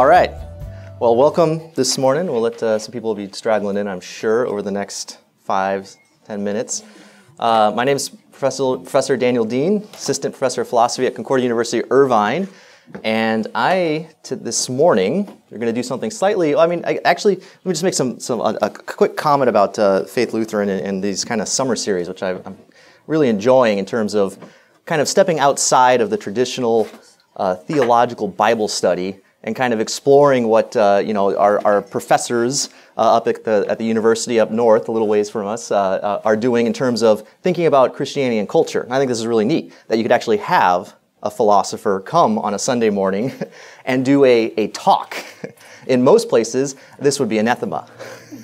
All right. Well, welcome this morning. We'll let uh, some people be straggling in, I'm sure, over the next five, ten minutes. Uh, my name is Professor, Professor Daniel Deen, Assistant Professor of Philosophy at Concordia University Irvine. And I, this morning, we're going to do something slightly. I mean, I, actually, let me just make some, some a, a quick comment about uh, Faith Lutheran and, and, these kind of summer series, which I, am really enjoying in terms of kind of stepping outside of the traditional uh, theological Bible study and kind of exploring what uh, you know our, our professors uh, up at the, at the university up north, a little ways from us, uh, uh, are doing in terms of thinking about Christianity and culture. And I think this is really neat that you could actually have a philosopher come on a Sunday morning and do a, a talk. In most places, this would be anathema.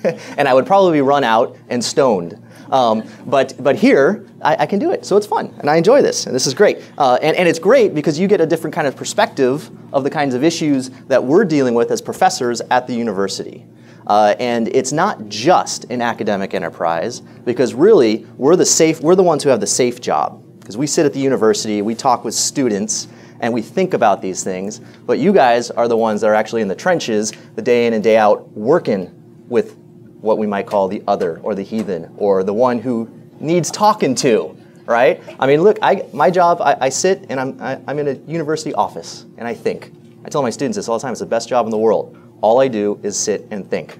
and I would probably be run out and stoned. Um, but, but here, I, I, can do it. So it's fun. And I enjoy this. And this is great. Uh, and, and it's great because you get a different kind of perspective of the kinds of issues that we're dealing with as professors at the university. Uh, and it's not just an academic enterprise because really we're the safe, we're the ones who have the safe job because we sit at the university, we talk with students, and we think about these things. But you guys are the ones that are actually in the trenches, the day in and day out, working with what we might call the other or the heathen or the one who needs talking to, right? I mean, look, I, my job, I, I sit and I'm, I, i am in a university office and I think. I tell my students this all the time it's the best job in the world. All I do is sit and think.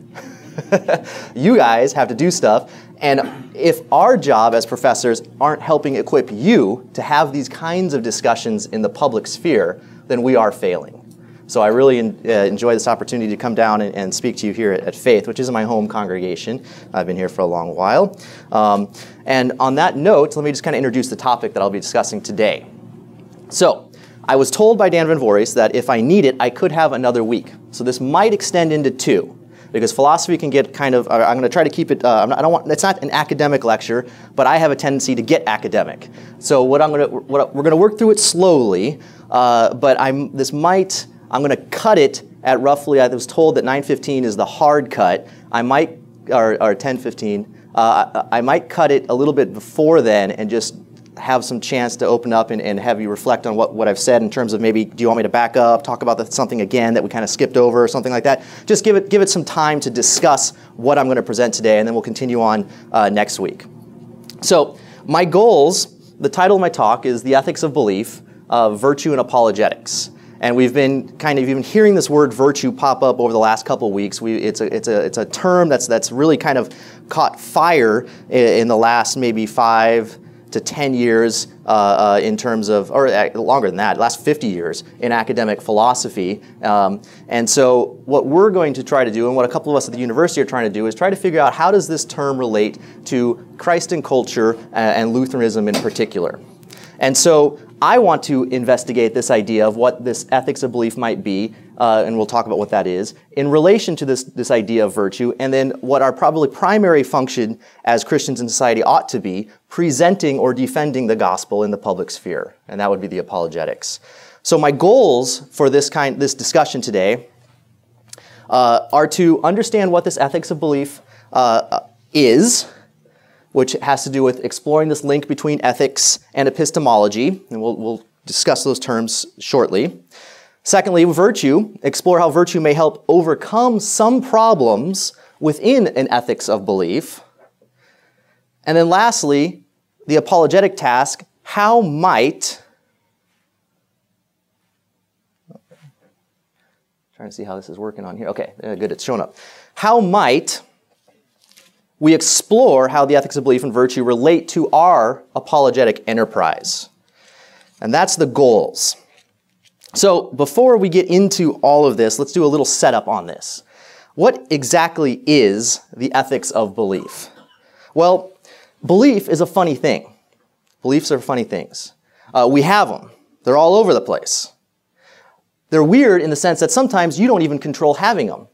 you guys have to do stuff and if our job as professors aren't helping equip you to have these kinds of discussions in the public sphere, then we are failing. So I really uh, enjoy this opportunity to come down and, and speak to you here at, at, Faith, which is my home congregation. I've been here for a long while. Um, and on that note, let me just kind of introduce the topic that I'll be discussing today. So, I was told by Dan Van Voorhis that if I need it, I could have another week. So this might extend into two because philosophy can get kind of, I'm going to try to keep it, uh, I don't want, it's not an academic lecture, but I have a tendency to get academic. So what I'm going to, what, we're going to work through it slowly, uh, but I'm, this might, I'm going to cut it at roughly, I was told that 9.15 is the hard cut. I might, or, or 10.15, uh, I might cut it a little bit before then and just have some chance to open up and, and have you reflect on what, what I've said in terms of maybe do you want me to back up, talk about the, something again that we kind of skipped over or something like that. Just give it, give it some time to discuss what I'm going to present today, and then we'll continue on uh, next week. So, my goals, the title of my talk is The Ethics of Belief, uh, Virtue and Apologetics. And we've been kind of even hearing this word virtue pop up over the last couple weeks. We, it's, a, it's, a, it's a term that's, that's really kind of caught fire in, in the last maybe five, to 10 years uh, uh, in terms of, or uh, longer than that, last 50 years in academic philosophy. Um, and so what we're going to try to do, and what a couple of us at the university are trying to do, is try to figure out how does this term relate to Christ and culture uh, and Lutheranism in particular. And so I want to investigate this idea of what this ethics of belief might be, uh, and we'll talk about what that is, in relation to this, this idea of virtue, and then what our probably primary function as Christians in society ought to be, presenting or defending the gospel in the public sphere. And that would be the apologetics. So my goals for this kind, this discussion today uh, are to understand what this ethics of belief uh, is, which has to do with exploring this link between ethics and epistemology, and we'll, we'll discuss those terms shortly. Secondly, virtue, explore how virtue may help overcome some problems within an ethics of belief. And then lastly, the apologetic task, how might trying to see how this is working on here. Okay, uh, good, it's showing up. How might we explore how the ethics of belief and virtue relate to our apologetic enterprise. And that's the goals. So before we get into all of this, let's do a little setup on this. What exactly is the ethics of belief? Well, belief is a funny thing. Beliefs are funny things. Uh, we have them. They're all over the place. They're weird in the sense that sometimes you don't even control having them.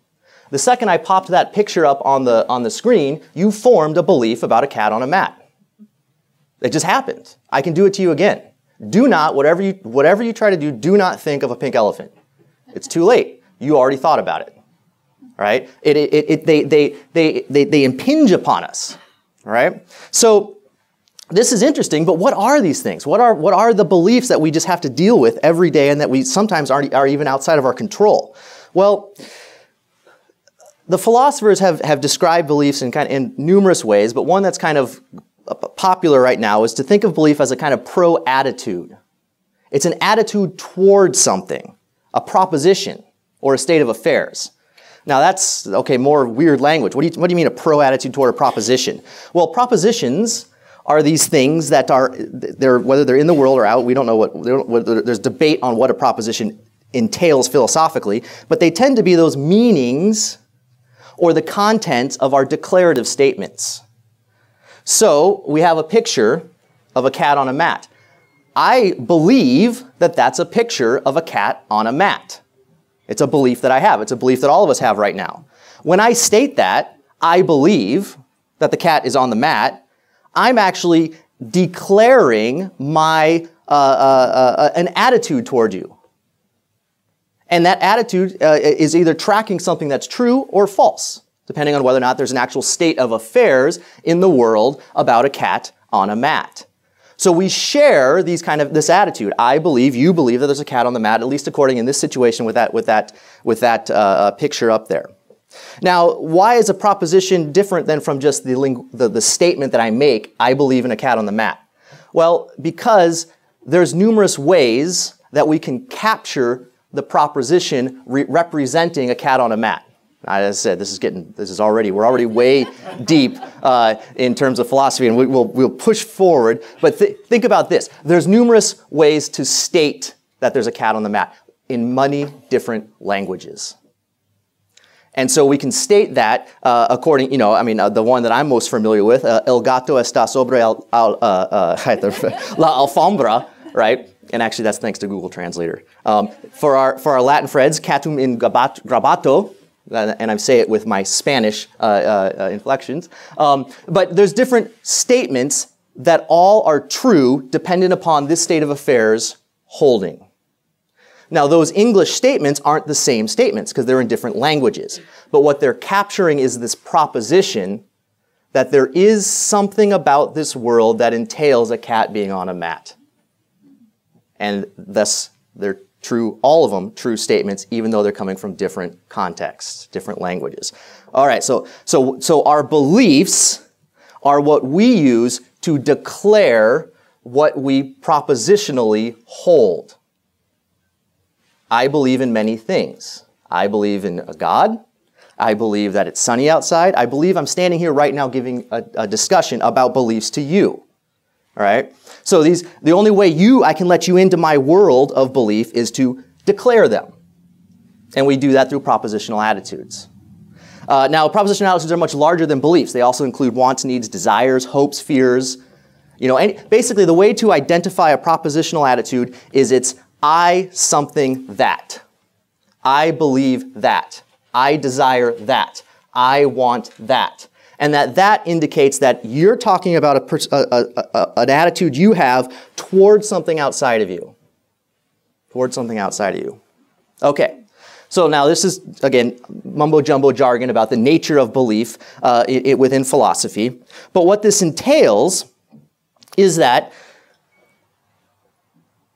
The second I popped that picture up on the, on the screen, you formed a belief about a cat on a mat. It just happened. I can do it to you again. Do not, whatever you, whatever you try to do, do not think of a pink elephant. It's too late. You already thought about it. Right? It, it, it, they, they, they, they, they impinge upon us. Right? So this is interesting, but what are these things? What are, what are the beliefs that we just have to deal with every day and that we sometimes aren't, are even outside of our control? Well, the philosophers have, have described beliefs in kind of in numerous ways, but one that's kind of popular right now is to think of belief as a kind of pro attitude. It's an attitude towards something, a proposition, or a state of affairs. Now that's, okay, more weird language. What do you, what do you mean a pro attitude toward a proposition? Well, propositions are these things that are, they're, whether they're in the world or out, we don't know what, don't, there's debate on what a proposition entails philosophically, but they tend to be those meanings or the contents of our declarative statements. So we have a picture of a cat on a mat. I believe that that's a picture of a cat on a mat. It's a belief that I have. It's a belief that all of us have right now. When I state that, I believe that the cat is on the mat, I'm actually declaring my uh, uh, uh, an attitude toward you. And that attitude uh, is either tracking something that's true or false, depending on whether or not there's an actual state of affairs in the world about a cat on a mat. So we share these kind of this attitude. I believe, you believe that there's a cat on the mat, at least according in this situation with that with that with that uh, uh picture up there. Now, why is a proposition different than from just the, the, the statement that I make? I believe in a cat on the mat. Well, because there's numerous ways that we can capture the proposition re- representing a cat on a mat. As I said, this is getting, this is already, we're already way deep uh, in terms of philosophy, and we, will we'll push forward. But th- think about this there's numerous ways to state that there's a cat on the mat in many different languages. And so we can state that uh, according, you know, I mean, uh, the one that I'm most familiar with, uh, El gato está sobre el, uh, uh, la alfombra, right? And actually, that's thanks to Google Translator. Um, for, our, for our Latin friends, catum in grabato, and I say it with my Spanish uh, uh, uh, inflections. Um, but there's different statements that all are true dependent upon this state of affairs holding. Now, those English statements aren't the same statements because they're in different languages. But what they're capturing is this proposition that there is something about this world that entails a cat being on a mat and thus they're true, all of them true statements, even though they're coming from different contexts, different languages. All right, so, so, so our beliefs are what we use to declare what we propositionally hold. I believe in many things. I believe in a God. I believe that it's sunny outside. I believe I'm standing here right now giving a, a discussion about beliefs to you. All right? So these, the only way you, I can let you into my world of belief is to declare them. And we do that through propositional attitudes. Uh, now, propositional attitudes are much larger than beliefs. They also include wants, needs, desires, hopes, fears. You know, any, basically, the way to identify a propositional attitude is it's I something that. I believe that. I desire that. I want that and that that indicates that you're talking about a, a, a, an attitude you have towards something outside of you. Towards something outside of you. Okay. So now this is, again, mumbo jumbo jargon about the nature of belief uh, it, it, within philosophy. But what this entails is that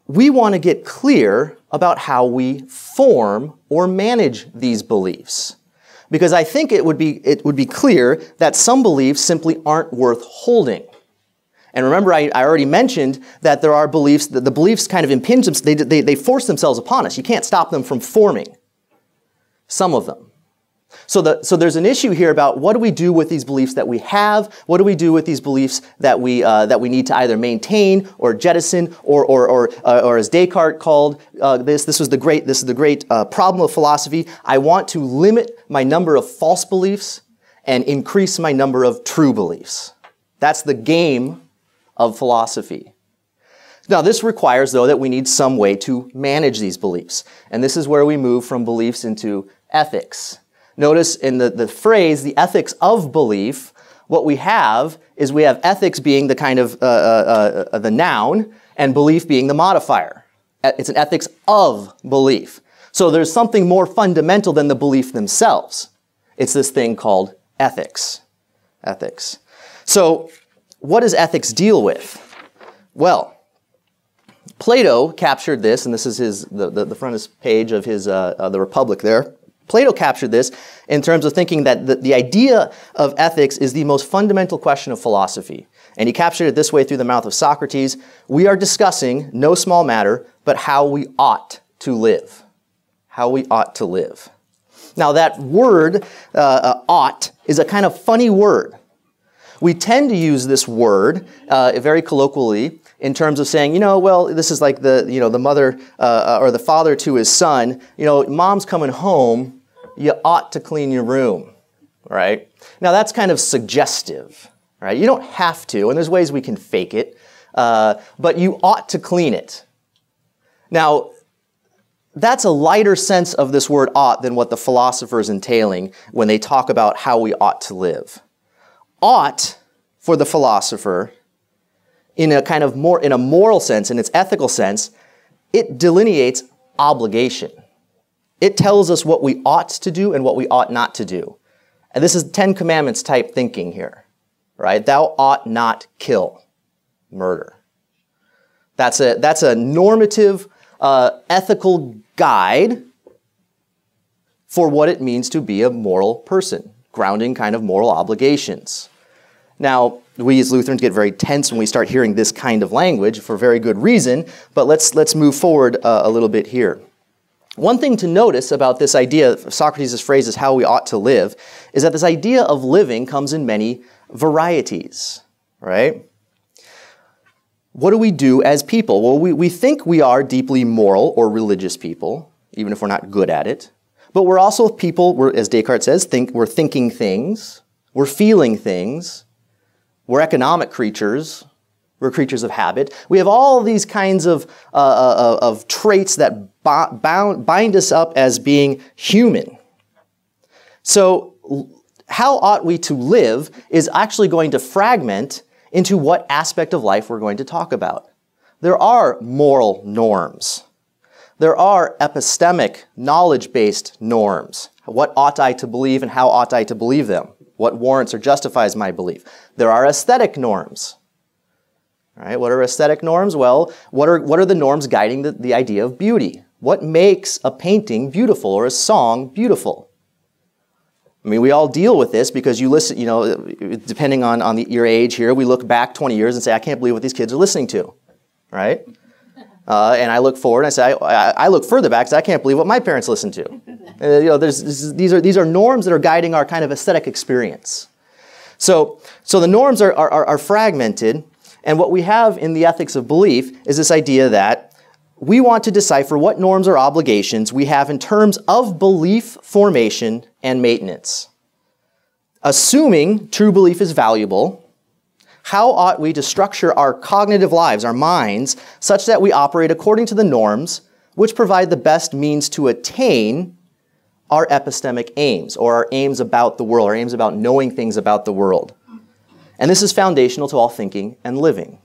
we want to get clear about how we form or manage these beliefs because I think it would be, it would be clear that some beliefs simply aren't worth holding. And remember, I, I already mentioned that there are beliefs, that the beliefs kind of impinge, they, they, they force themselves upon us. You can't stop them from forming. Some of them. So, the, so there's an issue here about what do we do with these beliefs that we have? What do we do with these beliefs that we, uh, that we need to either maintain or jettison, or, or, or, uh, or as Descartes called uh, this, this was the great, this is the great uh, problem of philosophy. I want to limit my number of false beliefs and increase my number of true beliefs. That's the game of philosophy. Now, this requires, though, that we need some way to manage these beliefs. And this is where we move from beliefs into ethics. Notice in the, the phrase, the ethics of belief, what we have is we have ethics being the kind of uh, uh, uh, the noun and belief being the modifier. It's an ethics of belief. So there's something more fundamental than the belief themselves. It's this thing called ethics. Ethics. So what does ethics deal with? Well, Plato captured this, and this is his the, the, the page of his uh, uh, the Republic there. Plato captured this in terms of thinking that the, the idea of ethics is the most fundamental question of philosophy. And he captured it this way through the mouth of Socrates We are discussing no small matter, but how we ought to live. How we ought to live. Now, that word, uh, uh, ought, is a kind of funny word. We tend to use this word uh, very colloquially in terms of saying, you know, well, this is like the, you know, the mother uh, or the father to his son, you know, mom's coming home, you ought to clean your room, right? Now, that's kind of suggestive, right? You don't have to, and there's ways we can fake it, uh, but you ought to clean it. Now, that's a lighter sense of this word ought than what the philosophers entailing when they talk about how we ought to live. Ought, for the philosopher, in a kind of more, in a moral sense, in its ethical sense, it delineates obligation. It tells us what we ought to do and what we ought not to do. And this is Ten Commandments type thinking here, right? Thou ought not kill, murder. That's a, that's a normative, uh, ethical guide for what it means to be a moral person, grounding kind of moral obligations. Now, we as Lutherans get very tense when we start hearing this kind of language for very good reason, but let's, let's move forward uh, a little bit here. One thing to notice about this idea, Socrates' phrase is how we ought to live, is that this idea of living comes in many varieties, right? What do we do as people? Well, we, we think we are deeply moral or religious people, even if we're not good at it. But we're also people, we're, as Descartes says, think, we're thinking things, we're feeling things, we're economic creatures. We're creatures of habit. We have all these kinds of, uh, uh, uh of traits that bound, bind us up as being human. So, how ought we to live is actually going to fragment into what aspect of life we're going to talk about. There are moral norms. There are epistemic, knowledge based norms. What ought I to believe and how ought I to believe them? What warrants or justifies my belief? There are aesthetic norms. Right? What are aesthetic norms? Well, what are, what are the norms guiding the, the idea of beauty? What makes a painting beautiful or a song beautiful? I mean, we all deal with this because you listen, you know, depending on, on the, your age here, we look back 20 years and say, I can't believe what these kids are listening to, right? Uh, and I look forward and I say, I, I look further back because I can't believe what my parents listened to. Uh, you know, there's, these, are, these are norms that are guiding our kind of aesthetic experience. So, so the norms are, are, are fragmented, and what we have in the ethics of belief is this idea that we want to decipher what norms or obligations we have in terms of belief formation and maintenance. Assuming true belief is valuable, how ought we to structure our cognitive lives, our minds, such that we operate according to the norms which provide the best means to attain our epistemic aims, or our aims about the world, our aims about knowing things about the world? And this is foundational to all thinking and living.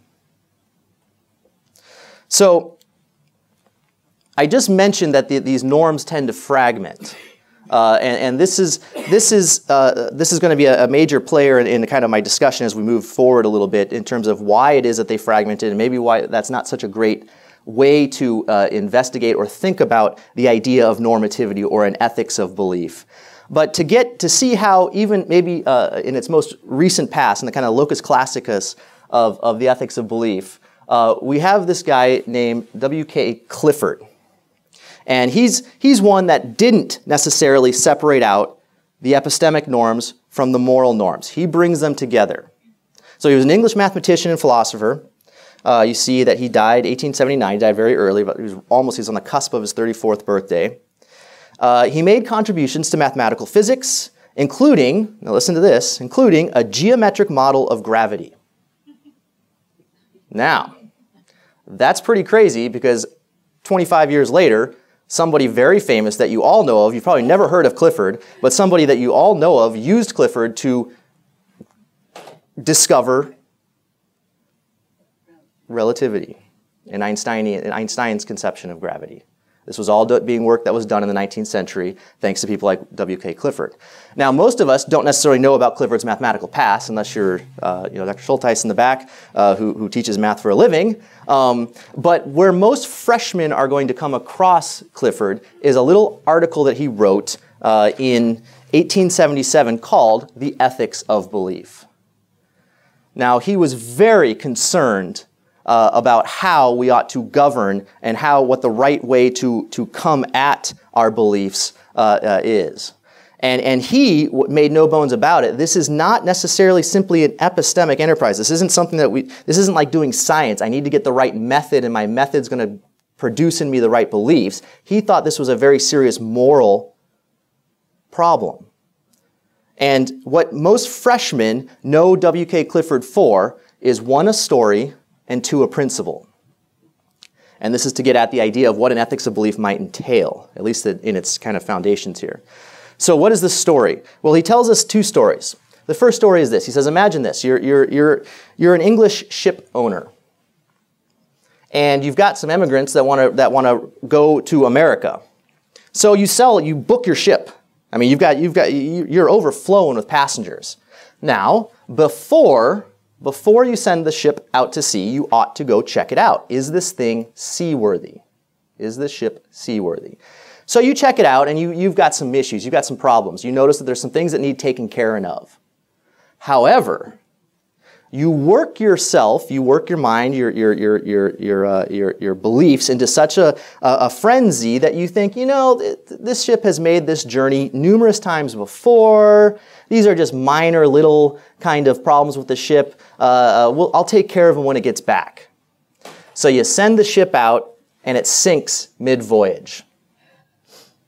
So, I just mentioned that the, these norms tend to fragment. Uh, and, and, this is, this is, uh, this is going to be a, a major player in, in, kind of my discussion as we move forward a little bit in terms of why it is that they fragmented and maybe why that's not such a great way to uh, investigate or think about the idea of normativity or an ethics of belief. But to get to see how even maybe uh, in its most recent past, in the kind of locus classicus of, of the ethics of belief, uh, we have this guy named W.K. Clifford. And he's, he's one that didn't necessarily separate out the epistemic norms from the moral norms. He brings them together. So he was an English mathematician and philosopher. Uh, you see that he died 1879. He died very early, but he was almost he was on the cusp of his 34th birthday. Uh, he made contributions to mathematical physics, including, now listen to this, including a geometric model of gravity. Now, that's pretty crazy because 25 years later, somebody very famous that you all know of, you've probably never heard of Clifford, but somebody that you all know of used Clifford to discover relativity and Einstein, in Einstein's conception of gravity. This was all being work that was done in the 19th century, thanks to people like W.K. Clifford. Now, most of us don't necessarily know about Clifford's mathematical past, unless you're, uh, you know, Dr. Schultheis in the back, uh, who, who teaches math for a living. Um, but where most freshmen are going to come across Clifford is a little article that he wrote uh, in 1877 called The Ethics of Belief. Now, he was very concerned uh, about how we ought to govern and how what the right way to, to come at our beliefs uh, uh, is. And, and he made no bones about it. This is not necessarily simply an epistemic enterprise. This isn't something that we, this isn't like doing science. I need to get the right method and my method's going to produce in me the right beliefs. He thought this was a very serious moral problem. And what most freshmen know W.K. Clifford for is one, a story, and two, a principle. And this is to get at the idea of what an ethics of belief might entail, at least in its kind of foundations here. So, what is the story? Well, he tells us two stories. The first story is this He says, Imagine this you're, you're, you're, you're an English ship owner, and you've got some immigrants that want to that want to go to America. So, you sell, you book your ship. I mean, you've got, you've got, you're overflowing with passengers. Now, before before you send the ship out to sea, you ought to go check it out. Is this thing seaworthy? Is this ship seaworthy? So you check it out and you, you've got some issues, you've got some problems. You notice that there's some things that need taken care of. However, you work yourself, you work your mind, your, your, your, your, your, uh, your, your beliefs into such a, a, frenzy that you think, you know, this ship has made this journey numerous times before. These are just minor little kind of problems with the ship. Uh, uh we'll, I'll take care of them when it gets back. So you send the ship out and it sinks mid voyage.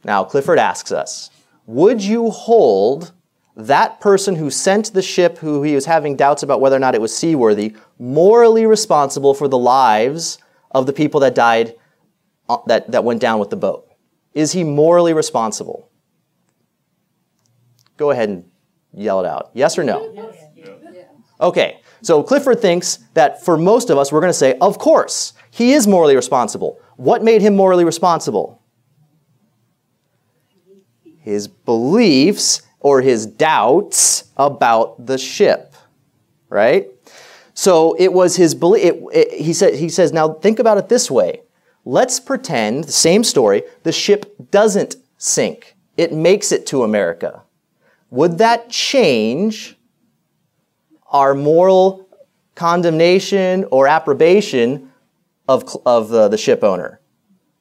Now, Clifford asks us, would you hold that person who sent the ship, who he was having doubts about whether or not it was seaworthy, morally responsible for the lives of the people that died, uh, that, that went down with the boat? Is he morally responsible? Go ahead and yell it out. Yes or no? Yes. Okay, so Clifford thinks that for most of us, we're going to say, of course, he is morally responsible. What made him morally responsible? His beliefs or his doubts about the ship, right? So it was his belief. He, said, he says, now think about it this way. Let's pretend, the same story, the ship doesn't sink. It makes it to America. Would that change our moral condemnation or approbation of, of the, the ship owner?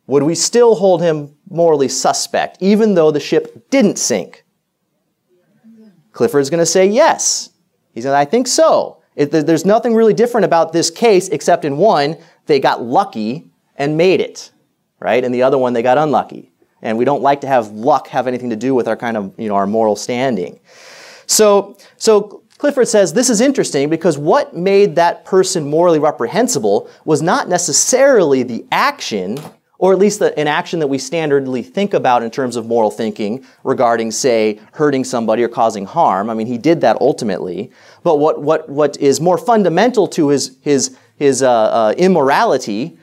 Would we still hold him morally suspect, even though the ship didn't sink? Clifford's going to say yes. He said, I think so. It, there's nothing really different about this case except in one, they got lucky and made it, right? And the other one, they got unlucky. And we don't like to have luck have anything to do with our kind of, you know, our moral standing. So, so Clifford says this is interesting because what made that person morally reprehensible was not necessarily the action or at least the, an action that we standardly think about in terms of moral thinking regarding, say, hurting somebody or causing harm. I mean, he did that ultimately. But what, what, what is more fundamental to his, his, his uh, uh, immorality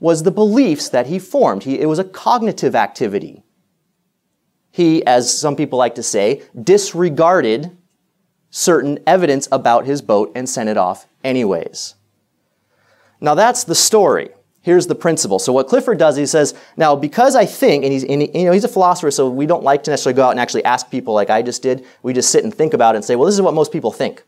was the beliefs that he formed. He, it was a cognitive activity. He, as some people like to say, disregarded certain evidence about his boat and sent it off anyways. Now that's the story here's the principle. So what Clifford does, he says, now because I think, and he's, and he, you know, he's a philosopher, so we don't like to necessarily go out and actually ask people like I just did. We just sit and think about it and say, well, this is what most people think,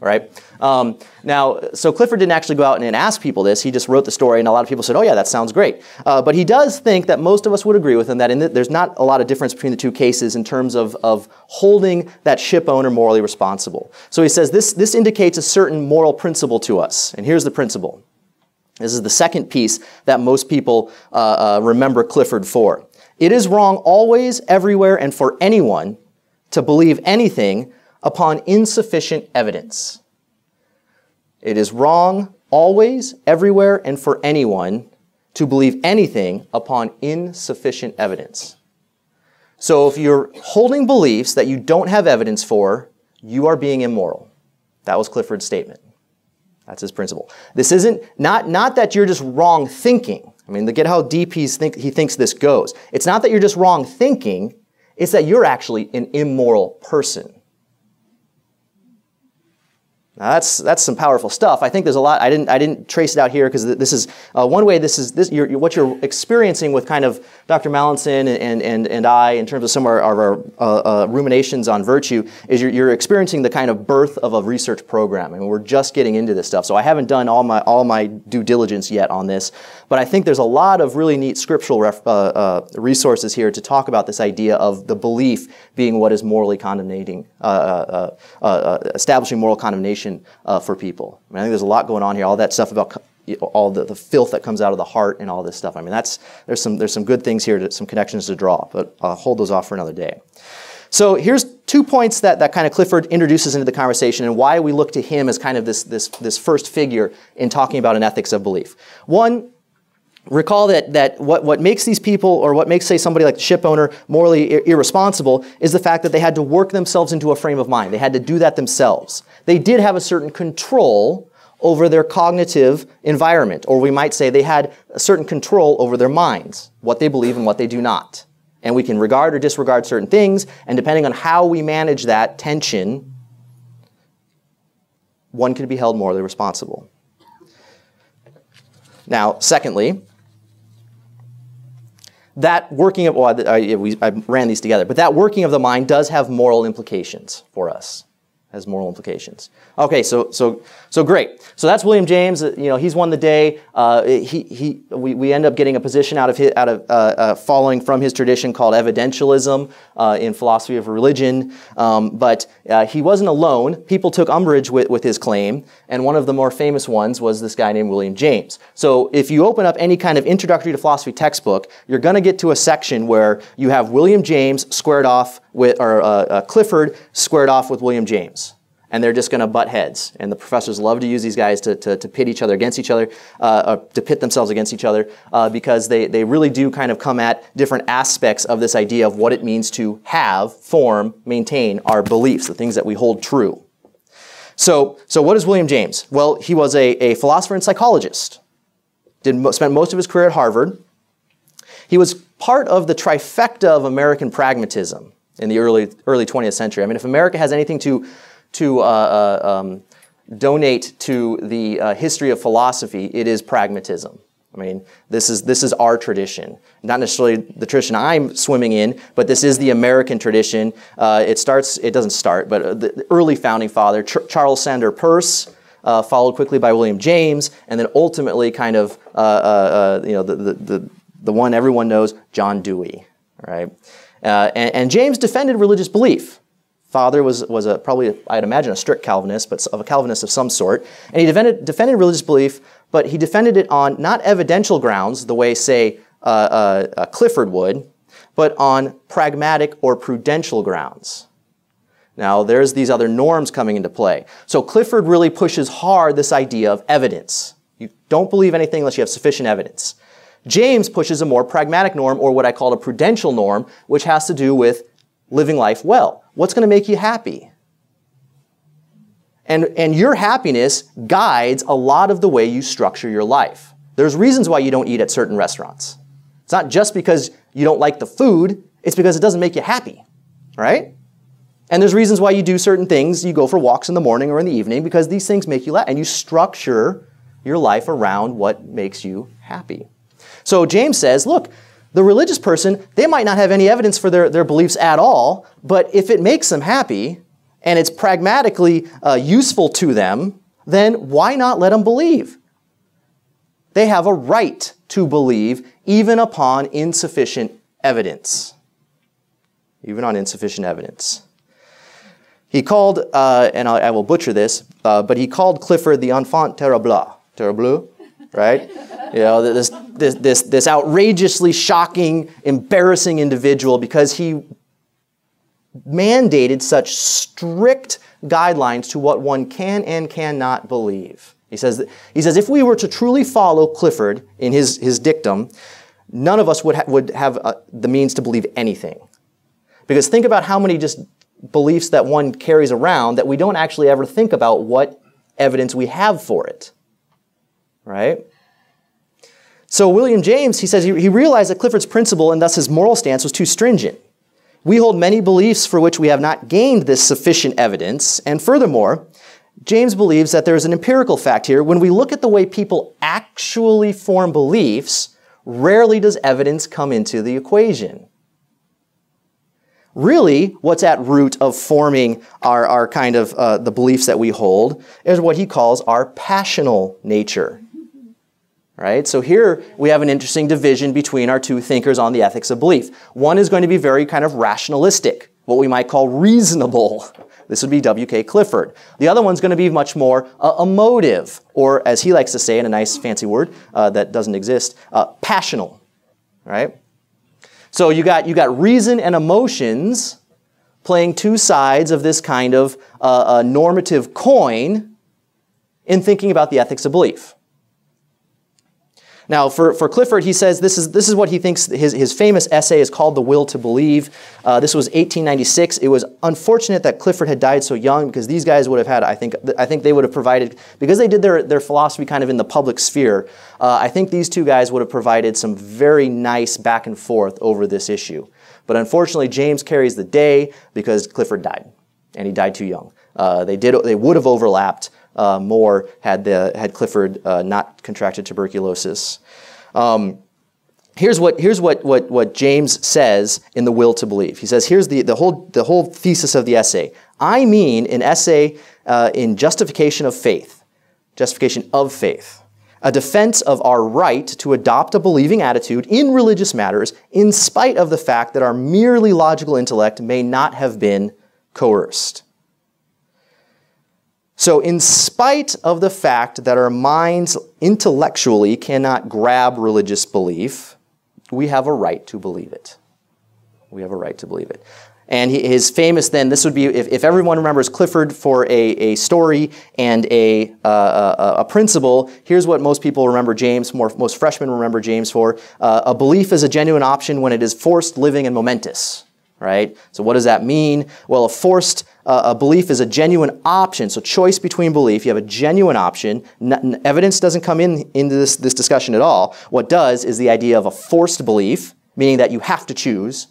right? Um, now, so Clifford didn't actually go out and ask people this. He just wrote the story, and a lot of people said, oh yeah, that sounds great. Uh, but he does think that most of us would agree with him that the, there's not a lot of difference between the two cases in terms of, of holding that ship owner morally responsible. So he says this, this indicates a certain moral principle to us. And here's the principle. This is the second piece that most people uh, uh, remember Clifford for. It is wrong always, everywhere, and for anyone to believe anything upon insufficient evidence. It is wrong always, everywhere, and for anyone to believe anything upon insufficient evidence. So if you're holding beliefs that you don't have evidence for, you are being immoral. That was Clifford's statement. That's his principle. This isn't, not, not that you're just wrong thinking, I mean, at how deep he's think, he thinks this goes. It's not that you're just wrong thinking, it's that you're actually an immoral person. Now that's that's some powerful stuff. I think there's a lot. I didn't I didn't trace it out here because this is uh, one way. This is this you're, what you're experiencing with kind of Dr. Mallinson and and and I in terms of some of our, our uh, uh, ruminations on virtue is you're, you're experiencing the kind of birth of a research program, and we're just getting into this stuff. So I haven't done all my all my due diligence yet on this, but I think there's a lot of really neat scriptural ref, uh, uh, resources here to talk about this idea of the belief being what is morally condemnating, uh, establishing moral condemnation uh, for people. I, mean, I think there's a lot going on here. All that stuff about all the, the filth that comes out of the heart and all this stuff. I mean, that's there's some there's some good things here, to, some connections to draw, but I'll hold those off for another day. So here's two points that, that kind of Clifford introduces into the conversation and why we look to him as kind of this, this, this first figure in talking about an ethics of belief. One, recall that, that what, what makes these people, or what makes, say, somebody like the ship owner morally ir- irresponsible, is the fact that they had to work themselves into a frame of mind. They had to do that themselves. They did have a certain control over their cognitive environment, or we might say they had a certain control over their minds, what they believe and what they do not. And we can regard or disregard certain things, and depending on how we manage that tension, one can be held morally responsible. Now, secondly, that working of, well, I, we, I ran these together, but that working of the mind does have moral implications for us has moral implications. Okay, so so so great. So that's William James. You know, he's won the day. Uh, he he. We, we end up getting a position out of his, out of uh, uh, following from his tradition called evidentialism uh, in philosophy of religion. Um, but uh, he wasn't alone. People took umbrage with, with his claim, and one of the more famous ones was this guy named William James. So if you open up any kind of introductory to philosophy textbook, you're going to get to a section where you have William James squared off with or uh, Clifford squared off with William James and they're just going to butt heads. And the professors love to use these guys to, to, to pit each other against each other, uh, to pit themselves against each other, uh, because they, they really do kind of come at different aspects of this idea of what it means to have, form, maintain our beliefs, the things that we hold true. So, so what is William James? Well, he was a, a philosopher and psychologist. Did, spent most of his career at Harvard. He was part of the trifecta of American pragmatism in the early, early 20th century. I mean, if America has anything to to uh, uh, um, donate to the uh, history of philosophy, it is pragmatism. I mean, this is, this is our tradition. Not necessarily the tradition I'm swimming in, but this is the American tradition. Uh, it starts, it doesn't start, but the early founding father, Ch- Charles Sanders Peirce, uh, followed quickly by William James, and then ultimately kind of, uh, you know, the, the, the, the, one everyone knows, John Dewey, right? And, and James defended religious belief father was, was a, probably, I'd imagine, a strict Calvinist, but of a Calvinist of some sort. And he defended, defended religious belief, but he defended it on not evidential grounds, the way, say, uh, uh, Clifford would, but on pragmatic or prudential grounds. Now, there's these other norms coming into play. So Clifford really pushes hard this idea of evidence. You don't believe anything unless you have sufficient evidence. James pushes a more pragmatic norm, or what I call a prudential norm, which has to do with living life well. What's going to make you happy? And, and your happiness guides a lot of the way you structure your life. There's reasons why you don't eat at certain restaurants. It's not just because you don't like the food, it's because it doesn't make you happy, right? And there's reasons why you do certain things. You go for walks in the morning or in the evening because these things make you laugh. And you structure your life around what makes you happy. So James says, look, the religious person, they might not have any evidence for their, their beliefs at all, but if it makes them happy and it's pragmatically uh, useful to them, then why not let them believe? They have a right to believe even upon insufficient evidence. Even on insufficient evidence. He called, uh, and I, I, will butcher this, uh, but he called Clifford the enfant terrible. Terrible, right? You know, this, this, this, this outrageously shocking, embarrassing individual because he mandated such strict guidelines to what one can and cannot believe. He says, he says if we were to truly follow Clifford in his, his dictum, none of us would, ha- would have uh, the means to believe anything. Because think about how many just beliefs that one carries around that we don't actually ever think about what evidence we have for it. Right? So William James, he says he, realized that Clifford's principle and thus his moral stance was too stringent. We hold many beliefs for which we have not gained this sufficient evidence, and furthermore, James believes that there is an empirical fact here. When we look at the way people actually form beliefs, rarely does evidence come into the equation. Really, what's at root of forming our, our kind of uh, the beliefs that we hold is what he calls our passional nature. Right? So here we have an interesting division between our two thinkers on the ethics of belief. One is going to be very kind of rationalistic, what we might call reasonable. This would be W.K. Clifford. The other one's going to be much more uh, emotive, or as he likes to say in a nice fancy word uh, that doesn't exist, uh, passional. Right? So you got, you got reason and emotions playing two sides of this kind of uh, normative coin in thinking about the ethics of belief. Now, for, for Clifford, he says this is, this is what he thinks his, his famous essay is called The Will to Believe. Uh, this was 1896. It was unfortunate that Clifford had died so young because these guys would have had, I think, I think they would have provided, because they did their, their philosophy kind of in the public sphere, uh, I think these two guys would have provided some very nice back and forth over this issue. But unfortunately, James carries the day because Clifford died, and he died too young. Uh, they, did, they would have overlapped uh, more had, the, had Clifford uh, not contracted tuberculosis. Um, here's what, here's what, what, what James says in The Will to Believe. He says, here's the, the, whole, the whole thesis of the essay. I mean an essay uh, in justification of faith, justification of faith, a defense of our right to adopt a believing attitude in religious matters in spite of the fact that our merely logical intellect may not have been coerced. So, in spite of the fact that our minds intellectually cannot grab religious belief, we have a right to believe it. We have a right to believe it. And his famous then, this would be, if, if everyone remembers Clifford for a, a story and a, uh, a, a, principle, here's what most people remember James, more, most freshmen remember James for. Uh, a belief is a genuine option when it is forced, living, and momentous right? So what does that mean? Well, a forced uh, a belief is a genuine option. So choice between belief, you have a genuine option. N- evidence doesn't come in into this, this discussion at all. What does is the idea of a forced belief, meaning that you have to choose.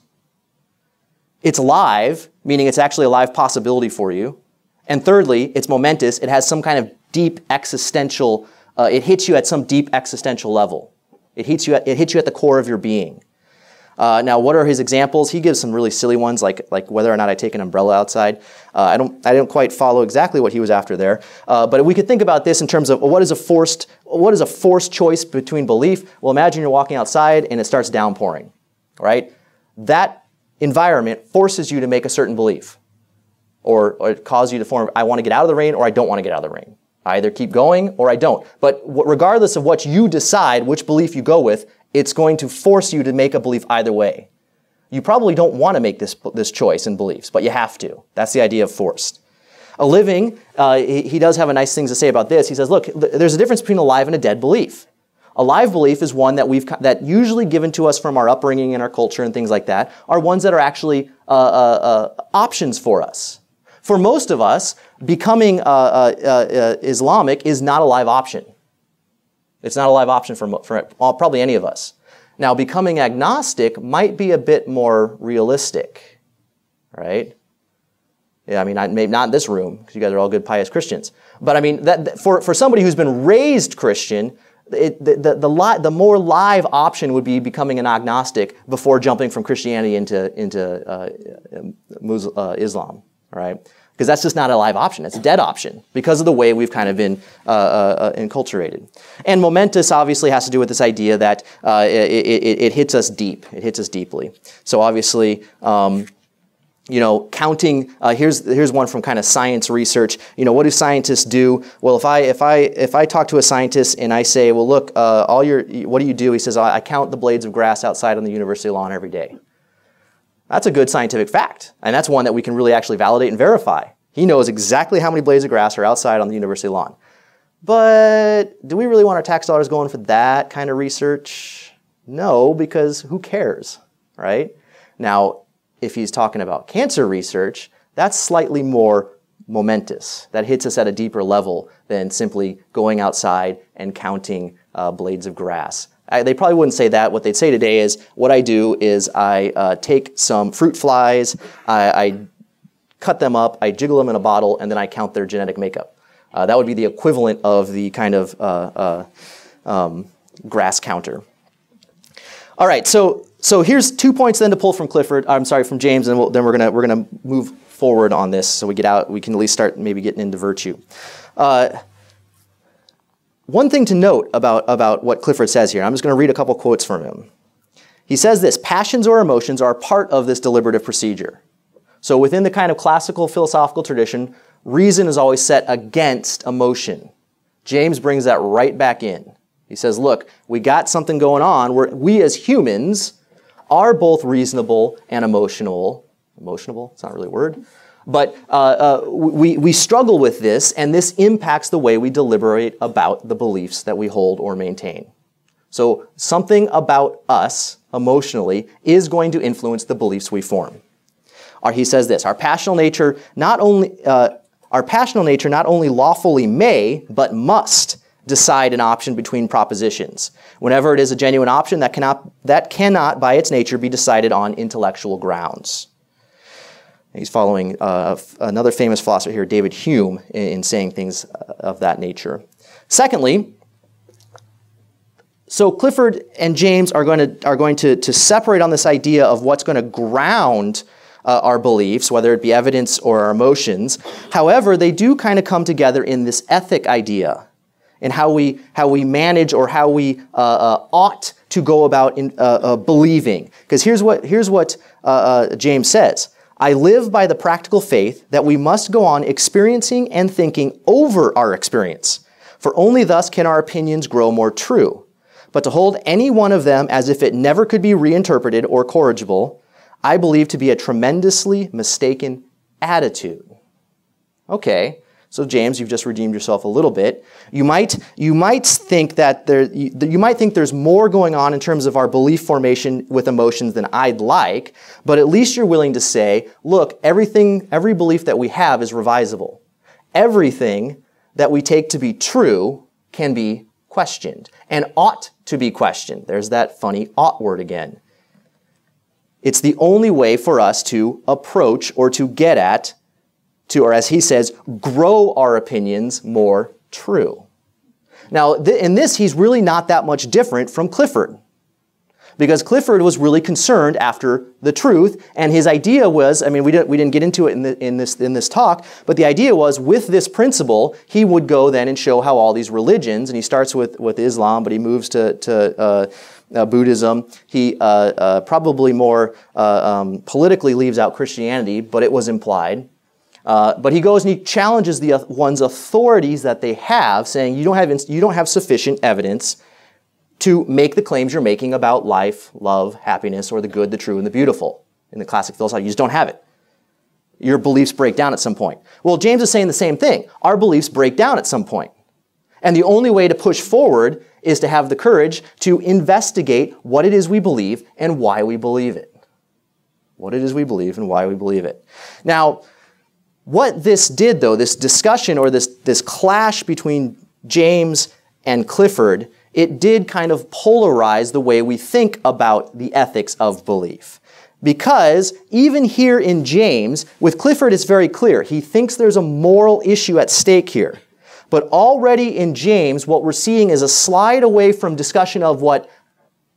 It's live, meaning it's actually a live possibility for you. And thirdly, it's momentous. It has some kind of deep existential, uh, it hits you at some deep existential level. It hits you at, it hits you at the core of your being. Uh, now, what are his examples? He gives some really silly ones, like like whether or not I take an umbrella outside. Uh, I don't I don't quite follow exactly what he was after there, uh, but we could think about this in terms of what is a forced what is a forced choice between belief? Well, imagine you're walking outside and it starts downpouring, right? That environment forces you to make a certain belief, or, or it causes you to form I want to get out of the rain or I don't want to get out of the rain. I either keep going or I don't. But regardless of what you decide, which belief you go with, it's going to force you to make a belief either way. You probably don't want to make this, this choice in beliefs, but you have to. That's the idea of forced. A living, uh, he, he does have a nice things to say about this. He says, look, there's a difference between a live and a dead belief. A live belief is one that we've that usually given to us from our upbringing and our culture and things like that are ones that are actually uh, uh, uh options for us. For most of us, becoming uh, uh, Islamic is not a live option. It's not a live option for, for probably any of us. Now, becoming agnostic might be a bit more realistic, right? Yeah, I mean, not, maybe not in this room, because you guys are all good, pious Christians. But I mean, that, for, for somebody who's been raised Christian, it, the, the, the, li- the, more live option would be becoming an agnostic before jumping from Christianity into, into uh, Muslim, uh, Islam, right? Because that's just not a live option. It's a dead option because of the way we've kind of been uh, uh, uh enculturated. And momentous obviously has to do with this idea that uh, it, it, it, hits us deep. It hits us deeply. So obviously, um, you know, counting. Uh, here's here's one from kind of science research. You know, what do scientists do? Well, if I if I if I talk to a scientist and I say, well, look, uh, all your what do you do? He says, I count the blades of grass outside on the university lawn every day. That's a good scientific fact. And that's one that we can really actually validate and verify. He knows exactly how many blades of grass are outside on the university lawn. But do we really want our tax dollars going for that kind of research? No, because who cares, right? Now, if he's talking about cancer research, that's slightly more momentous. That hits us at a deeper level than simply going outside and counting uh, blades of grass I, they probably wouldn't say that. What they'd say today is, what I do is I uh, take some fruit flies, I, I, cut them up, I jiggle them in a bottle, and then I count their genetic makeup. Uh, that would be the equivalent of the kind of uh, uh, um, grass counter. All right, so so here's two points then to pull from Clifford. I'm sorry, from James, and we'll, then we're gonna we're gonna move forward on this, so we get out. We can at least start maybe getting into virtue. One thing to note about, about what Clifford says here, I'm just going to read a couple quotes from him. He says this passions or emotions are part of this deliberative procedure. So, within the kind of classical philosophical tradition, reason is always set against emotion. James brings that right back in. He says, Look, we got something going on where we as humans are both reasonable and emotional. Emotional? It's not really a word. But uh, uh, we, we struggle with this, and this impacts the way we deliberate about the beliefs that we hold or maintain. So, something about us emotionally is going to influence the beliefs we form. Or he says this: Our passional nature not only uh, our passional nature not only lawfully may, but must decide an option between propositions. Whenever it is a genuine option, that cannot, that cannot by its nature be decided on intellectual grounds. He's following uh, another famous philosopher here, David Hume, in, in saying things of that nature. Secondly, so Clifford and James are going to, are going to, to separate on this idea of what's going to ground uh, our beliefs, whether it be evidence or our emotions. However, they do kind of come together in this ethic idea and how we, how we manage or how we uh, uh, ought to go about in, uh, uh, believing. Because here's what, here's what uh, James says I live by the practical faith that we must go on experiencing and thinking over our experience, for only thus can our opinions grow more true. But to hold any one of them as if it never could be reinterpreted or corrigible, I believe to be a tremendously mistaken attitude. Okay, so James, you've just redeemed yourself a little bit. You might, you might think that there, you, you, might think there's more going on in terms of our belief formation with emotions than I'd like, but at least you're willing to say, look, everything, every belief that we have is revisable. Everything that we take to be true can be questioned and ought to be questioned. There's that funny ought word again. It's the only way for us to approach or to get at to, or as he says, grow our opinions more true. Now, th- in this, he's really not that much different from Clifford. Because Clifford was really concerned after the truth, and his idea was I mean, we didn't, we didn't get into it in, the, in, this, in this talk, but the idea was with this principle, he would go then and show how all these religions, and he starts with, with Islam, but he moves to, to uh, uh, Buddhism. He uh, uh probably more uh, um, politically leaves out Christianity, but it was implied. Uh, but he goes and he challenges the one's authorities that they have, saying you don't have, you don't have sufficient evidence to make the claims you're making about life, love, happiness, or the good, the true, and the beautiful. In the classic philosophy, you just don't have it. Your beliefs break down at some point. Well, James is saying the same thing. Our beliefs break down at some point. And the only way to push forward is to have the courage to investigate what it is we believe and why we believe it. What it is we believe and why we believe it. Now, what this did, though, this discussion or this, this clash between James and Clifford, it did kind of polarize the way we think about the ethics of belief. Because even here in James, with Clifford, it's very clear. He thinks there's a moral issue at stake here. But already in James, what we're seeing is a slide away from discussion of what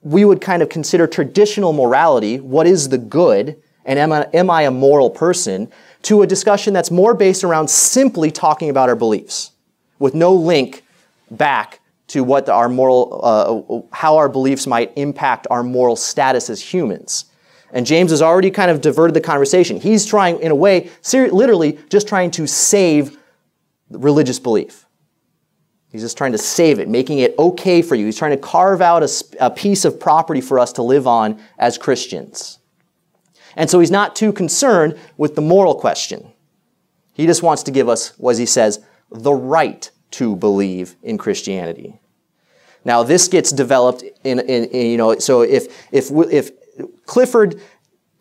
we would kind of consider traditional morality. What is the good? And am I, am I a moral person? To a discussion that's more based around simply talking about our beliefs with no link back to what our moral, uh, how our beliefs might impact our moral status as humans. And James has already kind of diverted the conversation. He's trying, in a way, literally just trying to save religious belief. He's just trying to save it, making it okay for you. He's trying to carve out a, a piece of property for us to live on as Christians. And so he's not too concerned with the moral question. He just wants to give us, as he says, the right to believe in Christianity. Now, this gets developed in, in, in you know, so if, if, if Clifford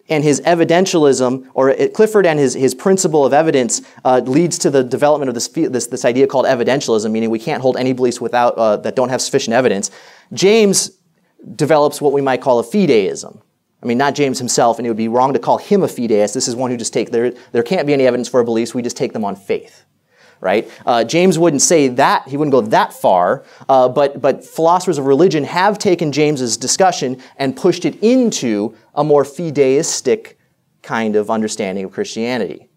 and his evidentialism, or Clifford and his, his principle of evidence, uh, leads to the development of this, this, this idea called evidentialism, meaning we can't hold any beliefs without, uh, that don't have sufficient evidence. James develops what we might call a fideism. I mean, not James himself, and it would be wrong to call him a fideist. This is one who just take, there, there can't be any evidence for our beliefs, we just take them on faith. Right? Uh, James wouldn't say that, he wouldn't go that far, uh, but, but philosophers of religion have taken James's discussion and pushed it into a more fideistic kind of understanding of Christianity.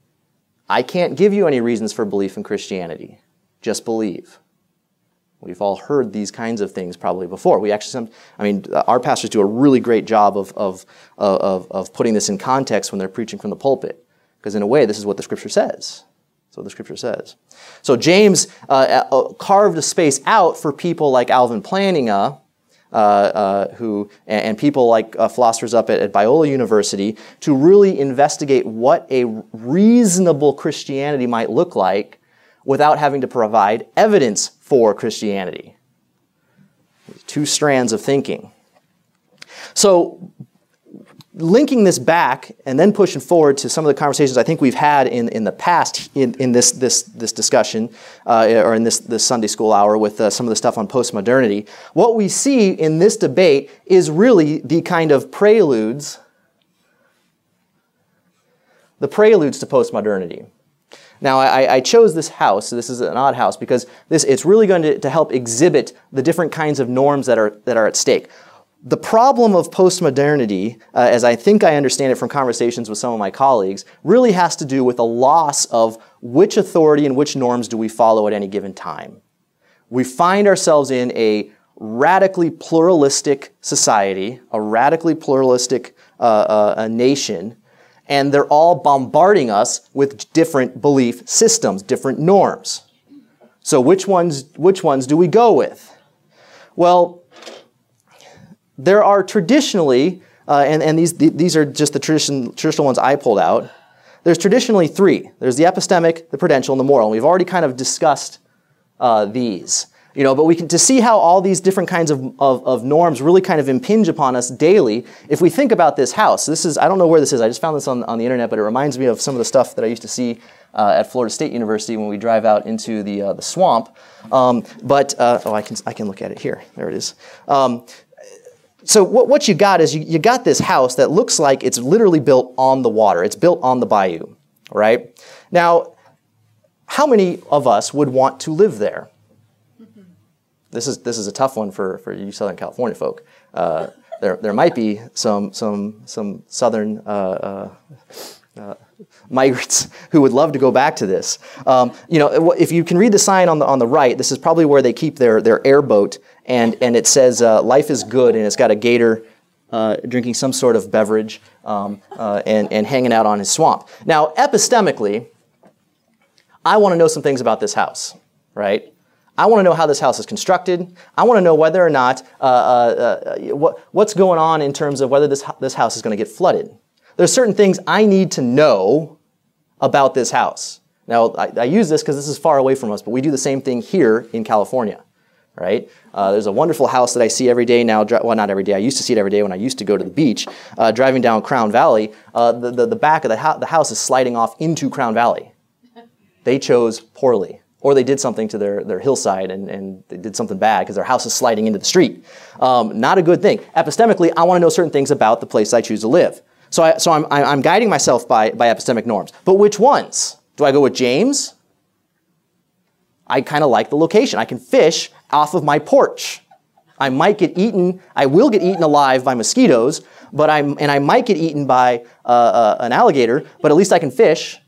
I can't give you any reasons for belief in Christianity. Just believe. We've all heard these kinds of things probably before. We actually, I mean, our pastors do a really great job of, of, of, of putting this in context when they're preaching from the pulpit. Because in a way, this is what the scripture says. What the scripture says. So James uh, uh, carved a space out for people like Alvin Plantinga, uh, uh, who, and, and, people like uh, philosophers up at, at Biola University to really investigate what a reasonable Christianity might look like without having to provide evidence for Christianity. Two strands of thinking. So, linking this back and then pushing forward to some of the conversations I think we've had in, in the past in, in this, this, this discussion uh, or in this, this Sunday school hour with uh, some of the stuff on postmodernity, what we see in this debate is really the kind of preludes, the preludes to postmodernity. Now, I, I, chose this house, so this is an odd house, because this, it's really going to, to help exhibit the different kinds of norms that are, that are at stake. The problem of postmodernity, uh, as I think I understand it from conversations with some of my colleagues, really has to do with a loss of which authority and which norms do we follow at any given time. We find ourselves in a radically pluralistic society, a radically pluralistic uh, uh, nation, and they're all bombarding us with different belief systems, different norms. So which ones, which ones do we go with? Well, there are traditionally, uh, and, and these, these are just the tradition, traditional ones I pulled out, there's traditionally three. There's the epistemic, the prudential, and the moral. And we've already kind of discussed uh, these. You know, but we can to see how all these different kinds of, of, of, norms really kind of impinge upon us daily. If we think about this house, this is I don't know where this is. I just found this on, on the internet, but it reminds me of some of the stuff that I used to see uh, at Florida State University when we drive out into the uh, the swamp. Um, but uh, oh, I can I can look at it here. There it is. Um, so what, what you got is you, you got this house that looks like it's literally built on the water. It's built on the bayou, right? Now, how many of us would want to live there? This is this is a tough one for, for you Southern California folk. Uh, there there might be some some some Southern uh, uh, uh, migrants who would love to go back to this. Um, you know, if you can read the sign on the on the right, this is probably where they keep their their airboat, and and it says uh, "Life is good," and it's got a gator. Uh, drinking some sort of beverage um, and, and hanging out on his swamp. Now, epistemically, I want to know some things about this house, right? I want to know how this house is constructed. I want to know whether or not uh, uh, uh, what, what's going on in terms of whether this, this house is going to get flooded. There's certain things I need to know about this house. Now, I, I use this because this is far away from us, but we do the same thing here in California, right? Uh, there's a wonderful house that I see every day now. Well, not every day. I used to see it every day when I used to go to the beach. Uh, driving down Crown Valley, uh, the, the, the, back of the, ho- the house is sliding off into Crown Valley. They chose poorly or they did something to their, their hillside and, and they did something bad because their house is sliding into the street. Um, not a good thing. Epistemically, I want to know certain things about the place I choose to live. So, I, so I'm, I'm guiding myself by, by epistemic norms. But which ones? Do I go with James? I kind of like the location. I can fish off of my porch. I might get eaten, I will get eaten alive by mosquitoes, but I'm, and I might get eaten by uh, uh, an alligator, but at least I can fish.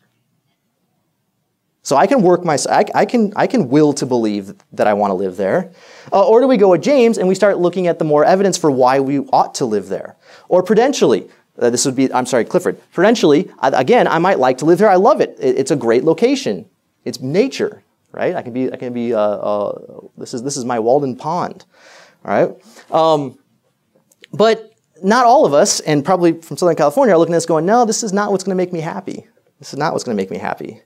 So I can work my, I, I, can, I can will to believe that I want to live there. Uh, or do we go with James and we start looking at the more evidence for why we ought to live there? Or prudentially, uh, this would be, I'm sorry, Clifford. Prudentially, again, I might like to live there. I love it. it it's a great location. It's nature, right? I can be, I can be, uh, uh this is, this is my Walden Pond, all right? Um, but not all of us, and probably from Southern California, are looking at this going, no, this is not what's going to make me happy. This is not what's going to make me happy.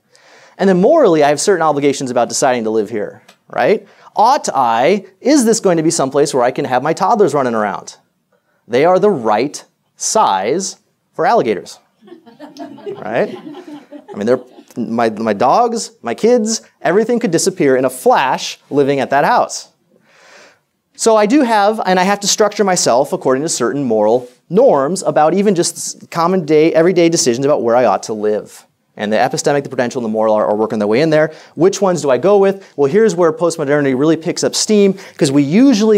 And then morally, I have certain obligations about deciding to live here, right? Ought I, is this going to be someplace where I can have my toddlers running around? They are the right size for alligators, right? I mean, they're, my, my dogs, my kids, everything could disappear in a flash living at that house. So I do have, and I have to structure myself according to certain moral norms about even just common day, everyday decisions about where I ought to live. And the epistemic, the prudential, and the moral are, are, working their way in there. Which ones do I go with? Well, here's where postmodernity really picks up steam because we usually,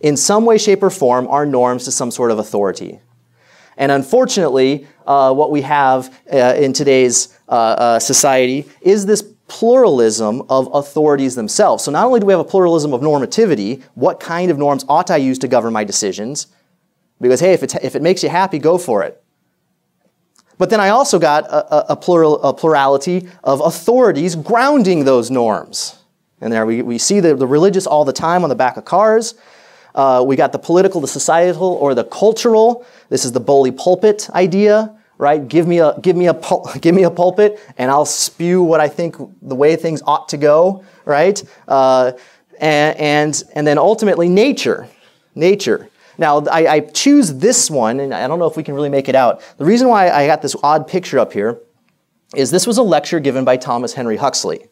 in some way, shape, or form, our norms to some sort of authority. And unfortunately, uh, what we have uh, in today's uh, uh society is this pluralism of authorities themselves. So not only do we have a pluralism of normativity, what kind of norms ought I use to govern my decisions? Because, hey, if, if it makes you happy, go for it. But then I also got a, a, plural, a plurality of authorities grounding those norms. And there we, we see the, the religious all the time on the back of cars. Uh, we got the political, the societal, or the cultural. This is the bully pulpit idea right? Give me a give me a give me a pulpit, and I'll spew what I think the way things ought to go, right? Uh, and, and and then ultimately nature, nature. Now I, I choose this one, and I don't know if we can really make it out. The reason why I got this odd picture up here is this was a lecture given by Thomas Henry Huxley.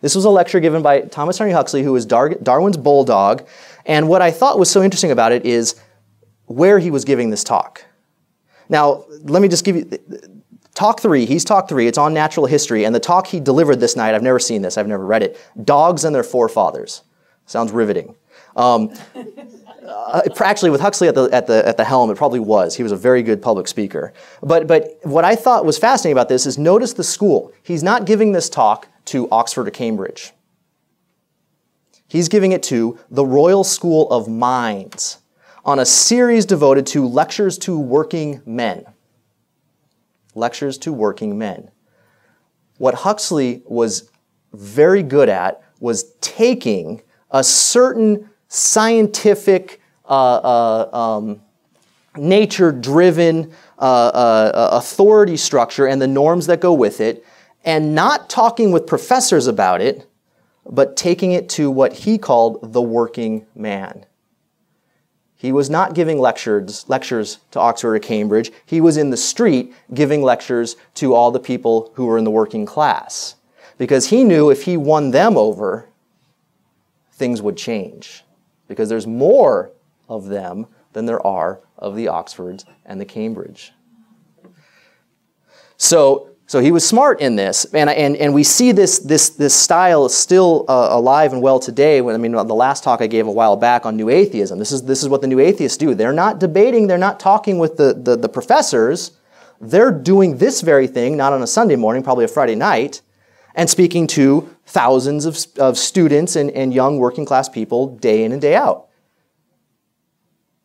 This was a lecture given by Thomas Henry Huxley, who was Dar- Darwin's bulldog. And what I thought was so interesting about it is where he was giving this talk. Now, let me just give you talk three. He's talk three. It's on natural history. And the talk he delivered this night, I've never seen this, I've never read it. Dogs and their forefathers. Sounds riveting. Um, uh, actually, with Huxley at the, at, the, at the helm, it probably was. He was a very good public speaker. But, but what I thought was fascinating about this is notice the school. He's not giving this talk to Oxford or Cambridge. He's giving it to the Royal School of Mines on a series devoted to lectures to working men. Lectures to working men. What Huxley was very good at was taking a certain scientific, uh, uh, um, nature driven uh, uh, authority structure and the norms that go with it, and not talking with professors about it, but taking it to what he called the working man. He was not giving lectures, lectures to Oxford or Cambridge. He was in the street giving lectures to all the people who were in the working class. Because he knew if he won them over, things would change. Because there's more of them than there are of the Oxfords and the Cambridge. So so he was smart in this, and, and, and we see this, this, this style still uh, alive and well today. When, I mean, the last talk I gave a while back on New Atheism, this is, this is what the New Atheists do. They're not debating, they're not talking with the, the, the professors. They're doing this very thing, not on a Sunday morning, probably a Friday night, and speaking to thousands of, of students and, and young working class people day in and day out.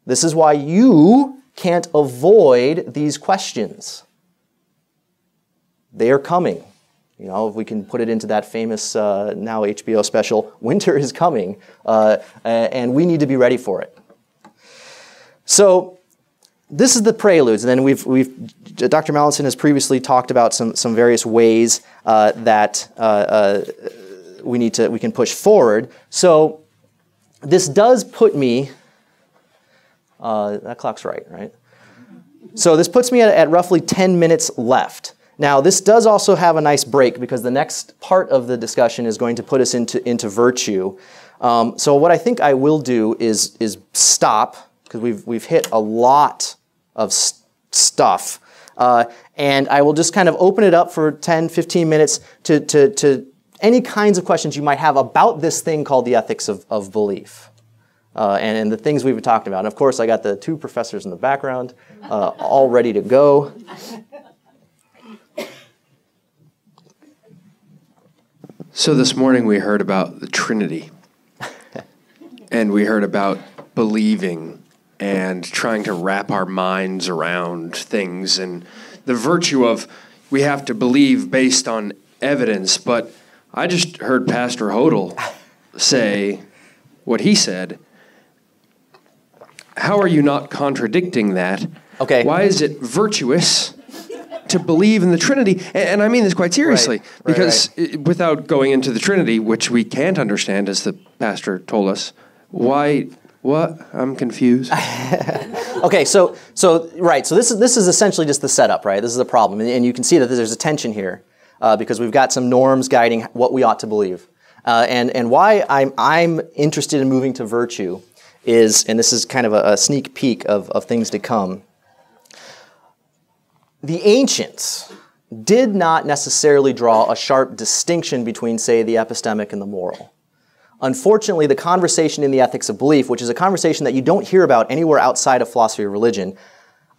This is why you can't avoid these questions. They are coming. You know, if we can put it into that famous uh, now HBO special, winter is coming, uh, and we need to be ready for it. So, this is the preludes, and then we've, we've Dr. Mallinson has previously talked about some, some various ways uh, that uh, uh, we need to we can push forward. So, this does put me. Uh, that clock's right, right? So this puts me at, at roughly 10 minutes left. Now, this does also have a nice break because the next part of the discussion is going to put us into, into virtue. Um, so what I think I will do is, is stop, because we've, we've hit a lot of st stuff. Uh, and I will just kind of open it up for 10, 15 minutes to, to, to any kinds of questions you might have about this thing called the ethics of, of belief. Uh, and, and, the things we've talked about. And of course, I got the two professors in the background uh, all ready to go. So this morning we heard about the Trinity. and we heard about believing and trying to wrap our minds around things and the virtue of we have to believe based on evidence. But I just heard Pastor Hodel say what he said. How are you not contradicting that? Okay. Why is it virtuous to believe in the Trinity. And, and I mean this quite seriously, right, because right, right. without going into the Trinity, which we can't understand, as the pastor told us, why? What? I'm confused. okay, so so right, so this is this is essentially just the setup, right? This is the problem, and, and you can see that there's a tension here uh, because we've got some norms guiding what we ought to believe. Uh, and, and why I'm, I'm interested in moving to virtue is, and this is kind of a, a sneak peek of, of things to come. The ancients did not necessarily draw a sharp distinction between, say, the epistemic and the moral. Unfortunately, the conversation in the ethics of belief, which is a conversation that you don't hear about anywhere outside of philosophy or religion,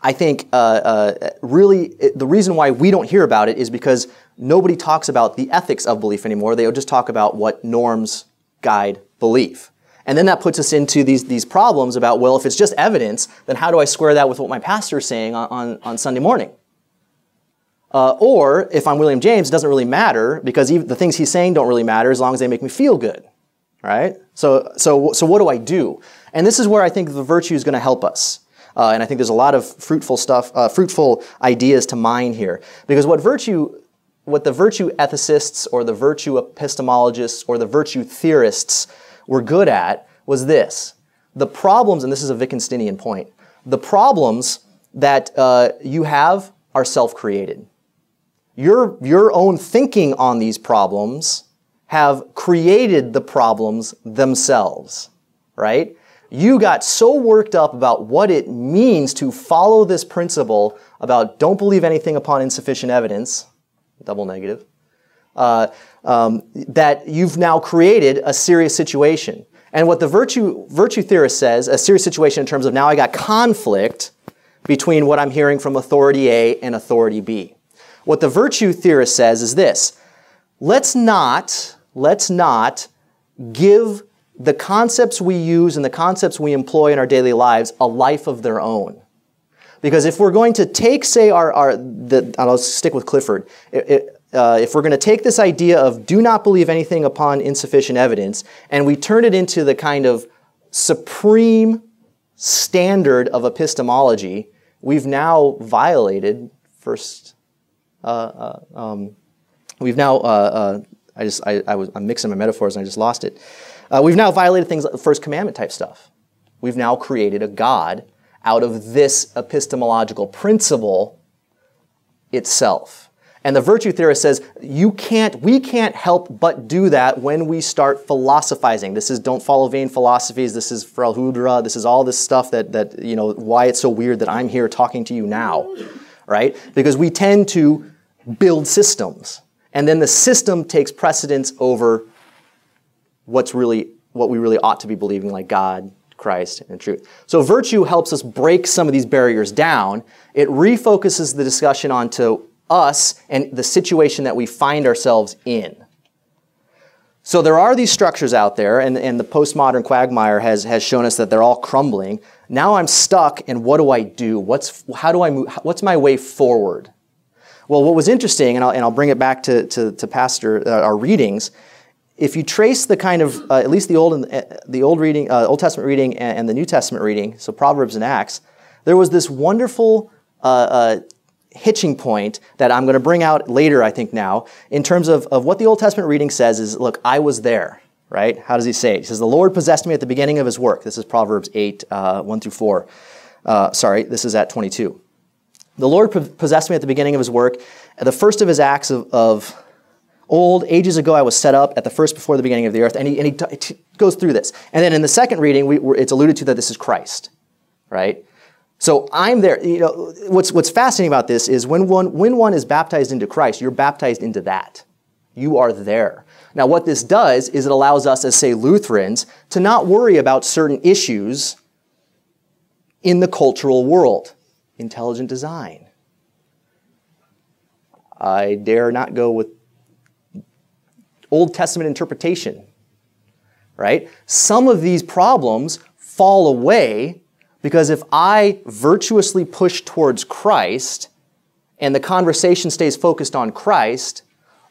I think uh, uh, really the reason why we don't hear about it is because nobody talks about the ethics of belief anymore. They just talk about what norms guide belief. And then that puts us into these, these problems about, well, if it's just evidence, then how do I square that with what my pastor is saying on, on, on Sunday morning? Uh, or if I'm William James, it doesn't really matter because even the things he's saying don't really matter as long as they make me feel good, right? So, so, so what do I do? And this is where I think the virtue is going to help us. Uh, and I think there's a lot of fruitful stuff, uh, fruitful ideas to mine here. Because what virtue, what the virtue ethicists or the virtue epistemologists or the virtue theorists were good at was this. The problems, and this is a Wittgensteinian point, the problems that uh, you have are self-created. Your, your own thinking on these problems have created the problems themselves, right? You got so worked up about what it means to follow this principle about don't believe anything upon insufficient evidence, double negative, uh, um, that you've now created a serious situation. And what the virtue, virtue theorist says, a serious situation in terms of now I got conflict between what I'm hearing from authority A and authority B. What the virtue theorist says is this let's not, let's not give the concepts we use and the concepts we employ in our daily lives a life of their own. Because if we're going to take, say, our, our the, I'll stick with Clifford, it, it, uh, if we're going to take this idea of do not believe anything upon insufficient evidence and we turn it into the kind of supreme standard of epistemology, we've now violated first uh, uh, um, we've now, uh, I just, I, I was, I'm mixing my metaphors and I just lost it. Uh, we've now violated things like first commandment type stuff. We've now created a God out of this epistemological principle itself. And the virtue theorist says you can't, we can't help but do that when we start philosophizing. This is don't follow vain philosophies. This is Frelhudra. This is all this stuff that that you know why it's so weird that I'm here talking to you now, right? Because we tend to build systems. And then the system takes precedence over what's really what we really ought to be believing, like God, Christ, and truth. So virtue helps us break some of these barriers down. It refocuses the discussion onto us and the situation that we find ourselves in. So there are these structures out there, and, and the postmodern quagmire has, has shown us that they're all crumbling. Now I'm stuck, and what do I do? What's, how do I move? What's my way forward? Well, what was interesting, and I'll, and I'll bring it back to, to, to Pastor, uh, our readings, if you trace the kind of, uh, at least the Old, uh, the Old, reading, uh, Old Testament reading and, and, the New Testament reading, so Proverbs and Acts, there was this wonderful uh, uh, hitching point that I'm going to bring out later, I think now, in terms of, of what the Old Testament reading says is, look, I was there, right? How does he say it? He says, the Lord possessed me at the beginning of his work. This is Proverbs 8, 1 through 4. sorry, this is at 22. The Lord possessed me at the beginning of his work. At the first of his acts of, of, old, ages ago, I was set up at the first before the beginning of the earth. And he, and he goes through this. And then in the second reading, we, it's alluded to that this is Christ, right? So I'm there. You know, what's, what's fascinating about this is when one, when one is baptized into Christ, you're baptized into that. You are there. Now, what this does is it allows us, as say Lutherans, to not worry about certain issues in the cultural world intelligent design. I dare not go with Old Testament interpretation, right? Some of these problems fall away because if I virtuously push towards Christ and the conversation stays focused on Christ,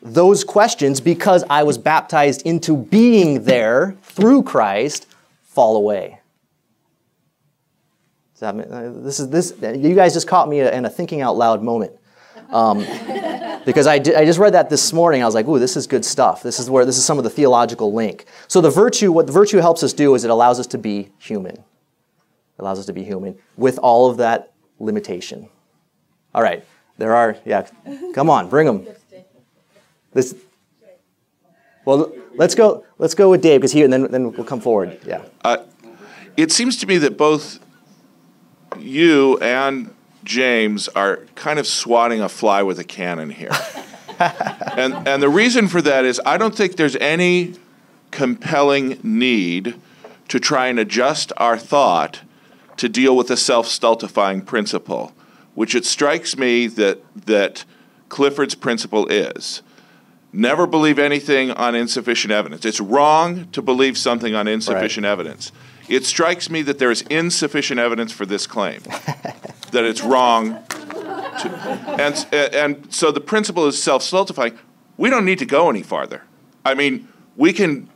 those questions, because I was baptized into being there through Christ, fall away. Uh, this is this. You guys just caught me in a thinking out loud moment. Um, because I, did, I just read that this morning. I was like, ooh, this is good stuff. This is where this is some of the theological link. So the virtue, what the virtue helps us do is it allows us to be human. It allows us to be human with all of that limitation. All right, there are, yeah, come on, bring them. This, well, let's go. Let's go with Dave because he, and then then we'll come forward. Yeah. Uh, it seems to me that both you and James are kind of swatting a fly with a cannon here. and, and the reason for that is I don't think there's any compelling need to try and adjust our thought to deal with a self stultifying principle, which it strikes me that, that Clifford's principle is. Never believe anything on insufficient evidence. It's wrong to believe something on insufficient right. evidence. It strikes me that there is insufficient evidence for this claim, that it's wrong. To, and, and so the principle is self stultifying. We don't need to go any farther. I mean, we can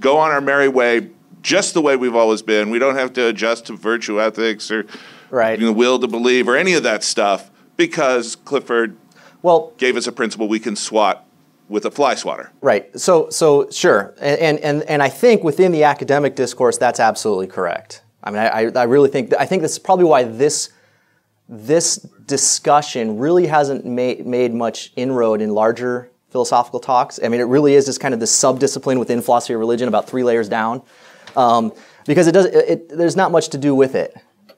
go on our merry way just the way we've always been. We don't have to adjust to virtue ethics or right. the will to believe or any of that stuff because Clifford well, gave us a principle we can swat with a fly swatter. Right. So, so sure, and and and I think within the academic discourse, that's absolutely correct. I mean, I, I really think I think this is probably why this this discussion really hasn't made made much inroad in larger philosophical talks. I mean, it really is just kind of this subdiscipline within philosophy of religion, about three layers down, um, because it does. It, it, there's not much to do with it.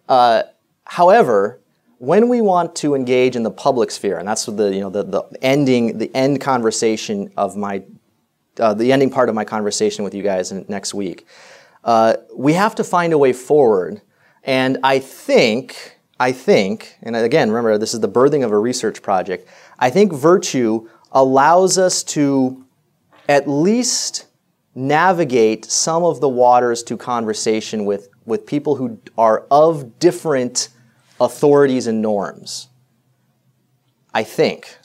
Uh, however, when we want to engage in the public sphere, and that's the you know the, the ending the end conversation of my uh, the ending part of my conversation with you guys next week, uh, we have to find a way forward. And I think I think, and again, remember this is the birthing of a research project. I think virtue allows us to at least navigate some of the waters to conversation with with people who are of different authorities and norms. I think.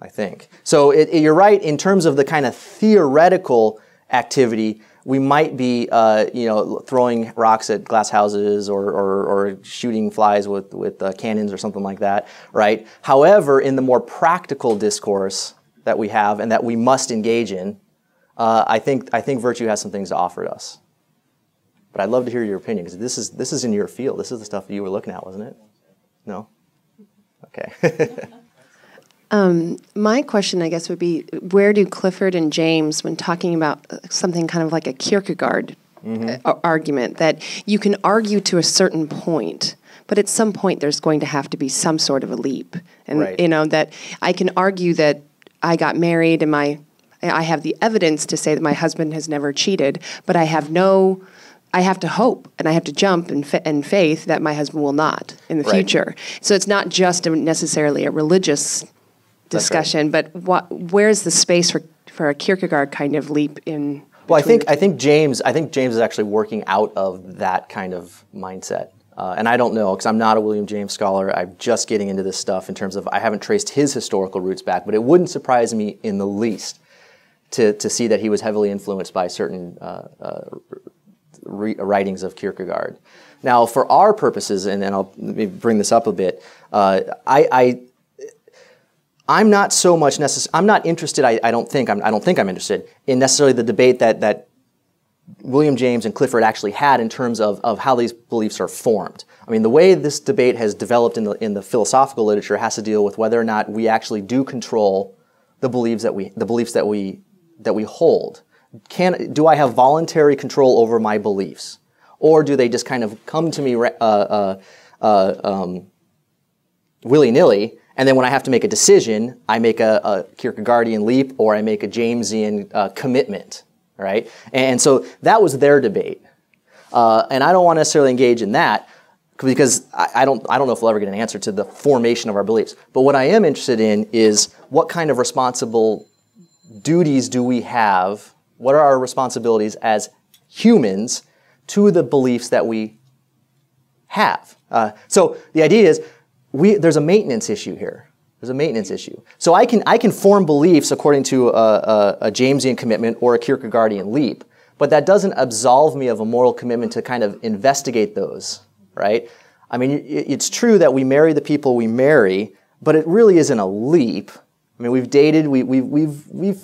I think. So it, it, you're right in terms of the kind of theoretical activity. We might be, uh, you know, throwing rocks at glass houses or, or, or shooting flies with, with uh, cannons or something like that, right? However, in the more practical discourse that we have and that we must engage in, uh, I, think, I think virtue has some things to offer us. But I'd love to hear your opinion because this is this is in your field. This is the stuff you were looking at, wasn't it? No. Okay. um, my question, I guess, would be where do Clifford and James, when talking about something kind of like a Kierkegaard mm-hmm. argument, that you can argue to a certain point, but at some point there's going to have to be some sort of a leap, and right. you know that I can argue that I got married and my I have the evidence to say that my husband has never cheated, but I have no I have to hope and I have to jump in, fa- in faith that my husband will not in the right. future. So it's not just a, necessarily a religious discussion, right. but what, where's the space for, for a Kierkegaard kind of leap in? Well, I think I think James I think James is actually working out of that kind of mindset. Uh, and I don't know because I'm not a William James scholar. I'm just getting into this stuff in terms of I haven't traced his historical roots back, but it wouldn't surprise me in the least to, to see that he was heavily influenced by certain uh, uh, writings of Kierkegaard. Now, for our purposes, and, then I'll bring this up a bit, uh, I, I am not so much necess- I'm not interested. I, I don't think I'm, I don't think I'm interested in necessarily the debate that that William James and Clifford actually had in terms of, of how these beliefs are formed. I mean, the way this debate has developed in the in the philosophical literature has to deal with whether or not we actually do control the beliefs that we the beliefs that we that we hold can, do I have voluntary control over my beliefs? Or do they just kind of come to me uh, uh, uh, um, willy nilly? And then when I have to make a decision, I make a, a Kierkegaardian leap or I make a Jamesian uh, commitment, right? And so that was their debate. Uh, and I don't want to necessarily engage in that because I, I, don't, I don't know if we'll ever get an answer to the formation of our beliefs. But what I am interested in is what kind of responsible duties do we have what are our responsibilities as humans to the beliefs that we have? Uh, so the idea is we, there's a maintenance issue here. There's a maintenance issue. So I can, I can form beliefs according to a, a, a Jamesian commitment or a Kierkegaardian leap, but that doesn't absolve me of a moral commitment to kind of investigate those, right? I mean, it's true that we marry the people we marry, but it really isn't a leap. I mean, we've dated, we, we, we've, we've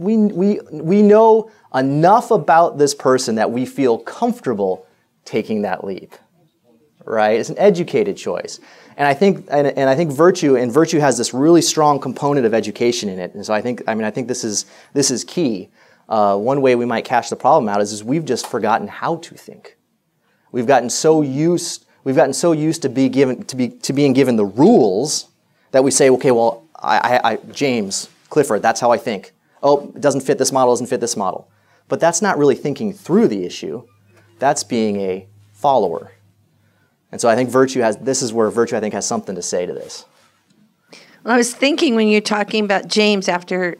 we, we, we know enough about this person that we feel comfortable taking that leap. Right? It's an educated choice. And I think and, and I think virtue and virtue has this really strong component of education in it. And so I think I mean I think this is this is key. Uh, one way we might cash the problem out is, is we've just forgotten how to think. We've gotten so used we've gotten so used to be given to be to being given the rules that we say, okay, well, I, I, I James Clifford, that's how I think. Oh, it doesn't fit this model, doesn't fit this model. But that's not really thinking through the issue. That's being a follower. And so I think virtue has this is where virtue I think has something to say to this. Well, I was thinking when you're talking about James after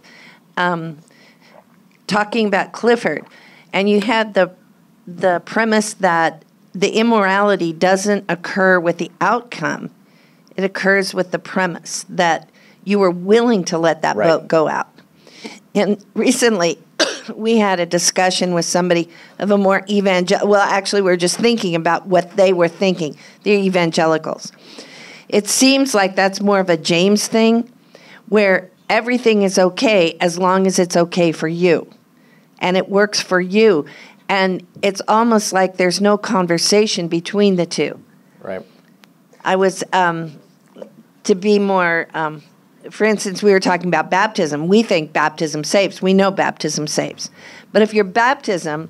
um, talking about Clifford, and you had the the premise that the immorality doesn't occur with the outcome; it occurs with the premise that you were willing to let that Right. boat go out. And recently, we had a discussion with somebody of a more evangel. Well, actually, we are just thinking about what they were thinking. They're evangelicals. It seems like that's more of a James thing, where everything is okay as long as it's okay for you, and it works for you, and it's almost like there's no conversation between the two. Right. I was um, to be more. Um, for instance, we were talking about baptism. We think baptism saves. We know baptism saves. But if your baptism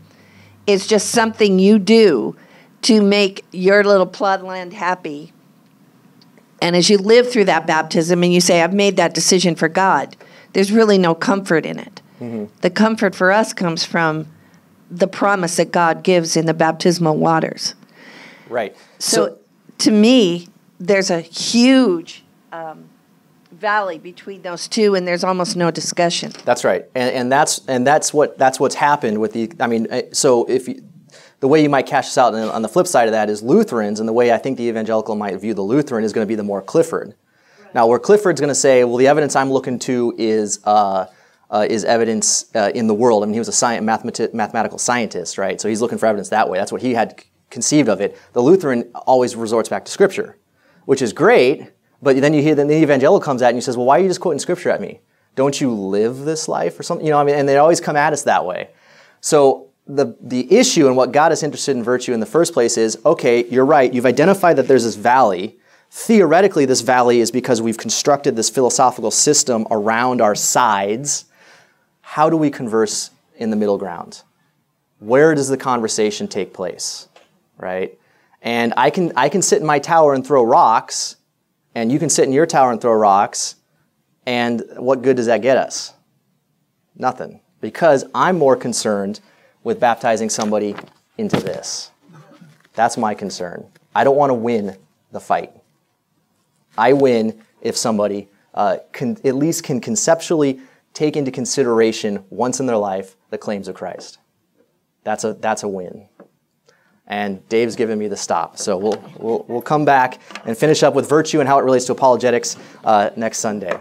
is just something you do to make your little plod land happy, and as you live through that baptism and you say, I've made that decision for God, there's really no comfort in it. The comfort for us comes from the promise that God gives in the baptismal waters. Right. So, to me, there's a huge um, valley between those two, and there's almost no discussion. That's right, and, and that's and that's what that's what's happened with the. I mean, uh, so if you, the way you might cash this out, and on the flip side of that is Lutherans, and the way I think the evangelical might view the Lutheran is going to be the more Clifford. Now, where Clifford's going to say, well, the evidence I'm looking to is uh, uh, is evidence uh, in the world. I mean, he was a science, mathemati- mathematical scientist, right? So he's looking for evidence that way. That's what he had conceived of it. The Lutheran always resorts back to Scripture, which is great. But then you hear then the evangelical comes out and he says, well, why are you just quoting Scripture at me? Don't you live this life or something? You know, I mean, and they always come at us that way. So the the issue and what got us interested in virtue in the first place is okay, you're right. You've identified that there's this valley. Theoretically, this valley is because we've constructed this philosophical system around our sides. How do we converse in the middle ground? Where does the conversation take place? Right? And I can I can sit in my tower and throw rocks, and you can sit in your tower and throw rocks, and what good does that get us? Nothing. Because I'm more concerned with baptizing somebody into this. That's my concern. I don't want to win the fight. I win if somebody uh, can, at least can conceptually take into consideration once in their life the claims of Christ. That's a, that's a win and Dave's given me the stop. So we'll, we'll, we'll come back and finish up with virtue and how it relates to apologetics uh, next Sunday.